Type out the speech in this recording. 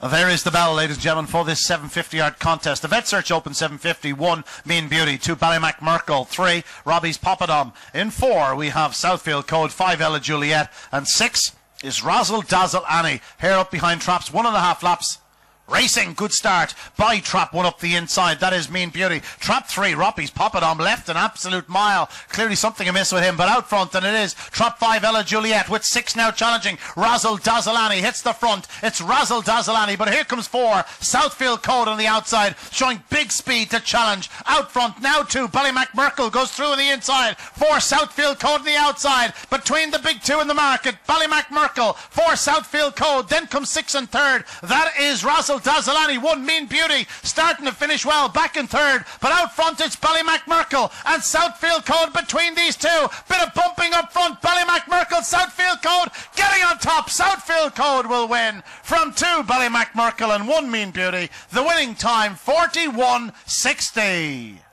There is the bell, ladies and gentlemen, for this 750 yard contest. The Vetsearch Open 750, one Mean Beauty, two Ballymac Merkle, three Robbie's Pappadum. In four, we have Southfield Code, five Ela Juliet, and six is Razldazl Annie. Hair up behind traps, one and a half laps. Racing, good start by Trap one up the inside. That is Mean Beauty. Trap three, Robbie's on left an absolute mile. Clearly something amiss with him, but out front, and it is Trap five, Ela Juliet with six now challenging. Razldazl Annie hits the front. It's Razldazl Annie, but here comes four. Southfield Code on the outside, showing big speed to challenge. Out front, now two. Ballymac Merkle goes through on the inside. Four Southfield Code on the outside. Between the big two in the market, Ballymac Merkle, four Southfield Code. Then comes six and third. That is Razzle Dazzlani, one Mean Beauty, starting to finish well, back in third. But out front, it's Ballymac Merkle and Southfield Code between these two. Bit of bumping up front. Ballymac Merkle, Southfield Code getting on top. Southfield Code will win from two Ballymac Merkle and one Mean Beauty. The winning time 41 60.